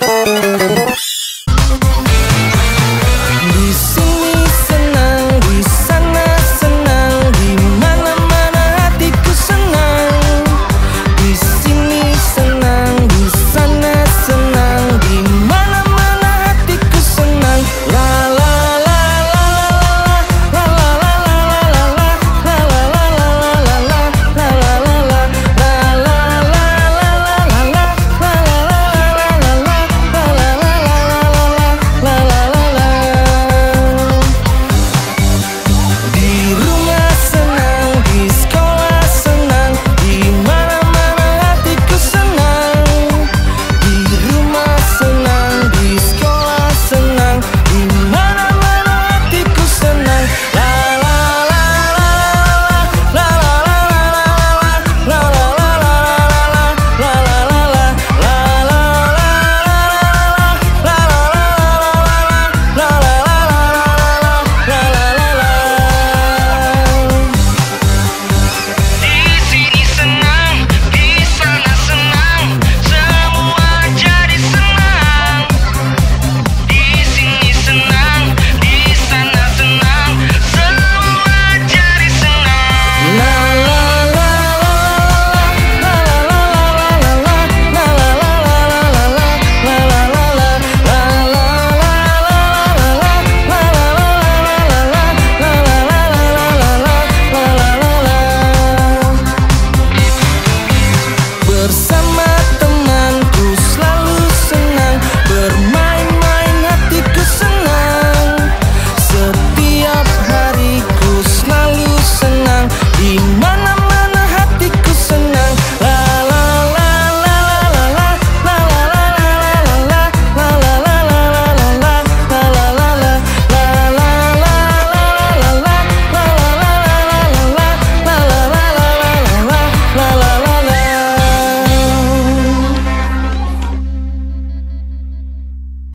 Música